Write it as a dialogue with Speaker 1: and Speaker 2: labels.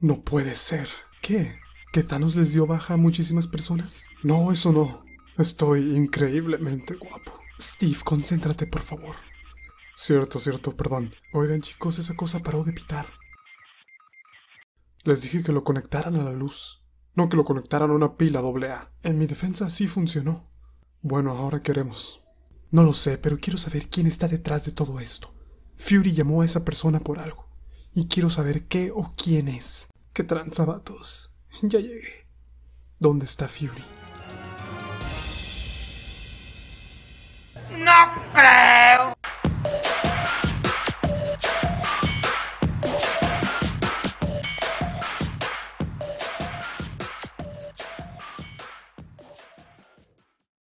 Speaker 1: No puede ser. ¿Qué? ¿Que Thanos les dio baja a muchísimas personas? No, eso no. Estoy increíblemente guapo. Steve, concéntrate, por favor. Cierto, cierto, perdón. Oigan, chicos, esa cosa paró de pitar. Les dije que lo conectaran a la luz, no que lo conectaran a una pila AA. En mi defensa sí funcionó. Bueno, ahora queremos. No lo sé, pero quiero saber quién está detrás de todo esto. Fury llamó a esa persona por algo. Y quiero saber qué o quién es. ¿Qué tranza, vatos? Ya llegué. ¿Dónde está Fury?